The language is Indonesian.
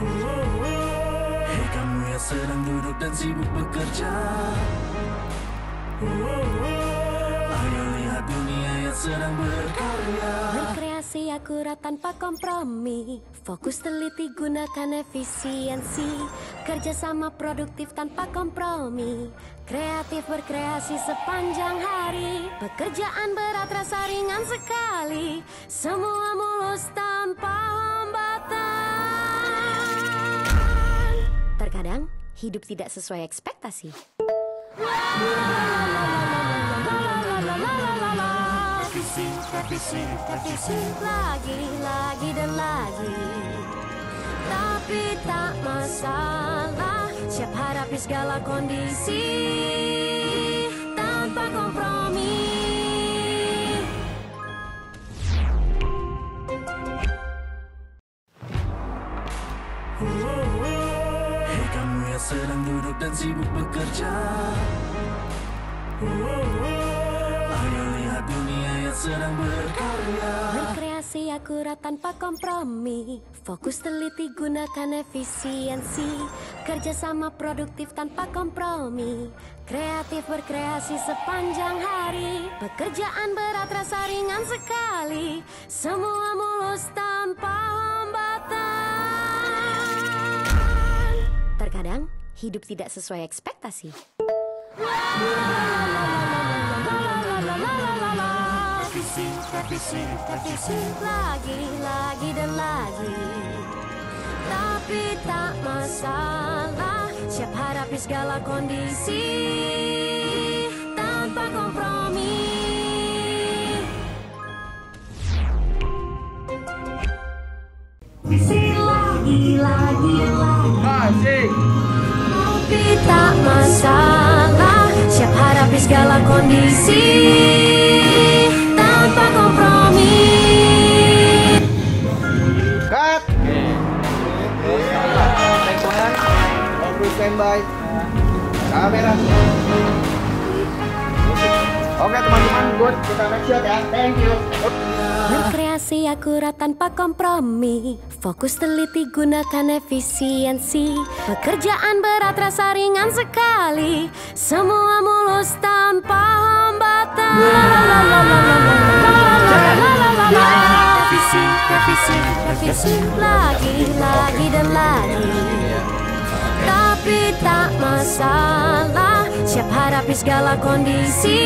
Hei kamu yang sedang duduk dan sibuk bekerja. Ayo lihat dunia yang sedang berkarya. Berkreasi akurat tanpa kompromi. Fokus teliti gunakan efisiensi. Kerjasama produktif tanpa kompromi. Kreatif berkreasi sepanjang hari. Pekerjaan berat rasa ringan sekali. Semua mulus tanpa hidup tidak sesuai ekspektasi lagi, lagi dan lagi. Tapi tak masalah, siap hadapi segala kondisi sedang duduk dan sibuk bekerja. Ayo lihat dunia yang sedang berkarya. Berkreasi akurat tanpa kompromi. Fokus teliti gunakan efisiensi. Kerjasama produktif tanpa kompromi. Kreatif berkreasi sepanjang hari. Pekerjaan berat rasa ringan sekali. Semua mulus tanpa hidup tidak sesuai ekspektasi Revisi, revisi, revisi lagi, lagi dan lagi. Tapi tak masalah, siap hadapi segala kondisi tanpa kompromi. Visi lagi, lagi, segala kondisi Tanpa kompromi Cut. Standby. Kamera. Oke teman-teman, good. Kita next shot ya. Thank you. Berkreasi akurat tanpa kompromi Fokus teliti gunakan efisiensi Pekerjaan berat rasa ringan sekali Semua mulus tanpa hambatan Revisi lagi, lagi dan lagi. Tapi tak masalah Siap hadapi segala kondisi